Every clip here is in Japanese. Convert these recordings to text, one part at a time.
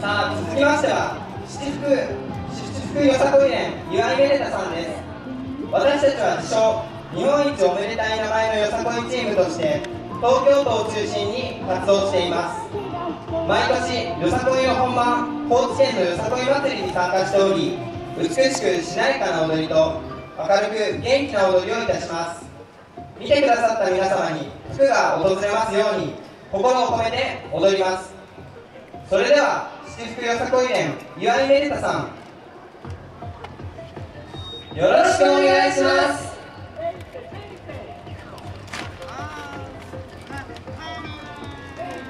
さあ続きましては七福七福よさこい連岩井めでたさんです。私たちは自称日本一おめでたい名前のよさこいチームとして東京都を中心に活動しています。毎年よさこいの本番高知県のよさこい祭りに参加しており美しくしなやかな踊りと明るく元気な踊りをいたします。見てくださった皆様に福が訪れますように心を込めて踊ります。それでは七福よさこい連岩井めでたさん。よろしくお願いします。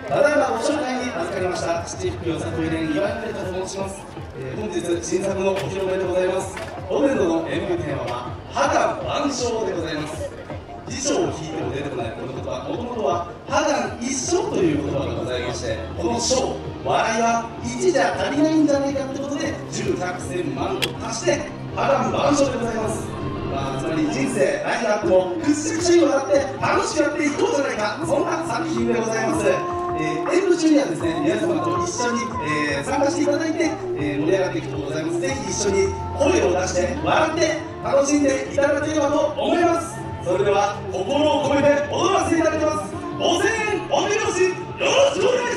ただいまご紹介に預かりました七福よさこい連岩井めでたと申します、えー本日新作のお披露目でございます。本年度の演舞テーマは「波乱万象」でございます。辞書を引いても出てこないこの言葉もともとは「波乱一生」という言葉がしてこの「章」笑いは1じゃ足りないんじゃないかってことで101000万と足して波乱万象でございます。まあ、つまり人生何があってもくっしゃくしゃに笑って楽しくやっていこうじゃないかそんな作品でございます、えー、演舞中にはですね皆様と一緒に、えー参加していただいて、えー盛り上がっていくとございます。ぜひ一緒に声を出して笑って楽しんでいただければと思います。それでは心を込めて踊らせていただきます。ご声援お手拍子よろしくお願いします。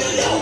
Hallelujah.